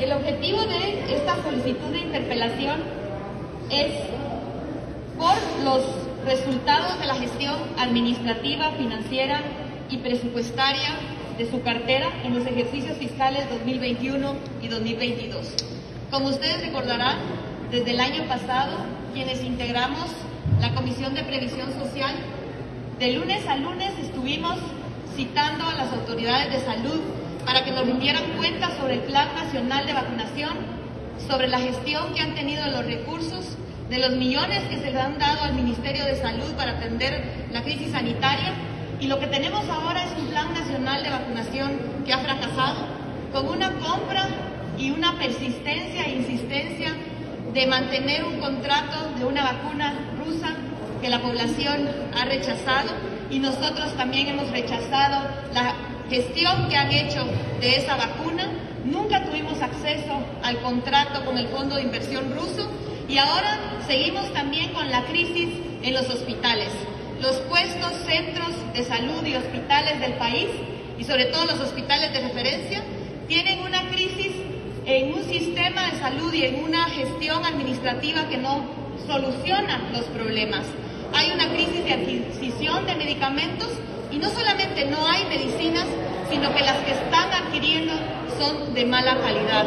El objetivo de esta solicitud de interpelación es por los resultados de la gestión administrativa, financiera y presupuestaria de su cartera en los ejercicios fiscales 2021 y 2022. Como ustedes recordarán, desde el año pasado, quienes integramos la Comisión de Previsión Social, de lunes a lunes estuvimos citando a las autoridades de salud que nos rindieran cuenta sobre el Plan Nacional de Vacunación, sobre la gestión que han tenido los recursos, de los millones que se le han dado al Ministerio de Salud para atender la crisis sanitaria. Y lo que tenemos ahora es un Plan Nacional de Vacunación que ha fracasado, con una compra y una persistencia e insistencia de mantener un contrato de una vacuna rusa que la población ha rechazado y nosotros también hemos rechazado la gestión que han hecho de esa vacuna. Nunca tuvimos acceso al contrato con el Fondo de Inversión ruso y ahora seguimos también con la crisis en los hospitales. Los puestos, centros de salud y hospitales del país, y sobre todo los hospitales de referencia, tienen una crisis en un sistema de salud y en una gestión administrativa que no soluciona los problemas. Hay una crisis de adquisición de medicamentos y no solamente no hay medicinas, sino que las que están adquiriendo son de mala calidad.